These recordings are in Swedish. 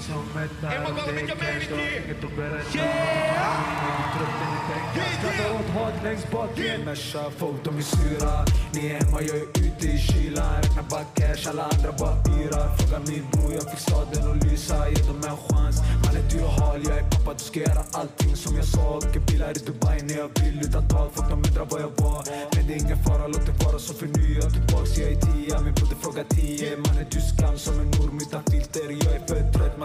som mättar Emma, om kolla det är vilka cash och människor! inget att berätta Truppen är pengar, Yeah, skrattar åt hat längst bak Yeah! Mesha, folk de är sura Ni är hemma, jag är ute i kylan Räknar bara cash, alla andra bara yrar Fråga min bror, jag fick staden att lysa Ge dem en chans Mannen, du är hal, jag är pappa Du ska göra allting som jag sa Åker bilar i Dubai när jag vill utan tak Folk de undrar var jag var Men det är ingen fara, låt det vara så för nu jag är tillbaks Jag är tia, min broder frågar tio Man är skam som en orm utan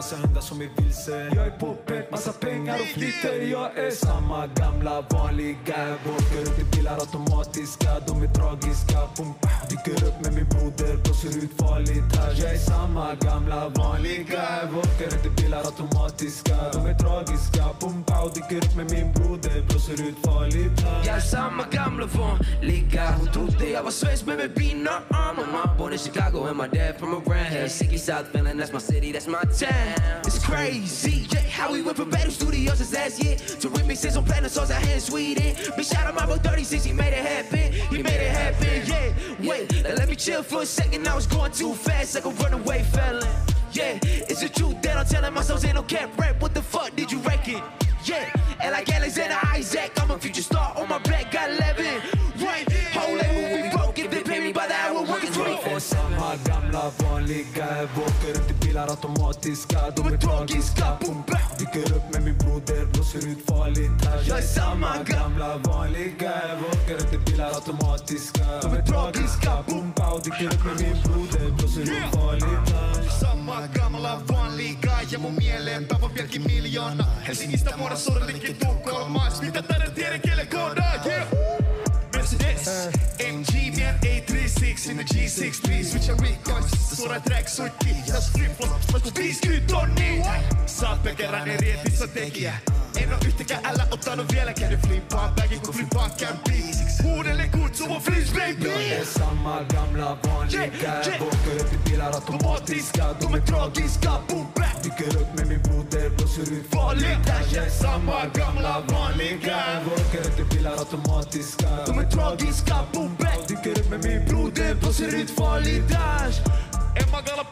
massa hundar som är vilse. Jag är på massa pengar och flitter Jag är samma gamla vanliga. Åker upp i bilar automatiska. De är tragiska, boom, Dyker upp med min broder, blåser ut farligt här. Jag är samma gamla vanliga. Åker upp i bilar automatiska. De är tragiska, boom, pah, Dyker upp med min broder, blåser ut farligt här. Jag är samma gamla vanliga. Hon trodde jag var svensk men med bina armar. My born in Chicago and my dad from around here Sicky South feeling that's my city, that's my town. It's crazy, yeah, how we went from Battle Studios this last year To remixes on platinum songs I had in Sweden. Big shout out my boy 36, he made it happen. He made it happen, yeah. Wait, now let me chill for a second. I was going too fast like a runaway felon. Yeah, it's the truth that I'm telling myself Ain't no cap rap, what the fuck did you reckon? Yeah, and like Alexander Isaac, I'm a future star on my back, got 11. Vanliga Åker ut i bilar automatiska. De är tragiska. Dyker upp med min broder, blåser ut farligt här. Jag är samma gamla vanliga Åker ut i bilar automatiska. De är tragiska, pum, bam. Dyker upp med min broder, blåser ut farligt här. Samma gamla vanliga, jag mår mieleen tapa vieläkin miljoona. Helsingistä muodossuudellekin Tukholmaan, mitä tänne tiedän kelle koodaa, A36 in the G63 Switcha recons, suora tracksuitti Tässä flip-flops, mä kun 50 tonni Saat pekerä eri etissä tekijä En oo yhtäkään älä ottanut vieläkään Ne flippaa bagin kun flippaa kämpi Huudelle kutsuva flips baby. Jag är samma gamla vanliga. Yeah, yeah. Åker upp i bilar automatiska De är tragiska, boom, bam. Dyker upp med min broder, blåser ut farligt. här Jag är samma gamla vanliga. Åker upp i bilar automatiska De är tragiska, boom, bam. Broder, blåser ut farligt där Emma Gala